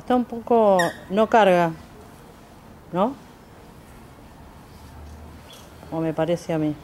Está un poco... no carga, ¿no? O me parece a mí.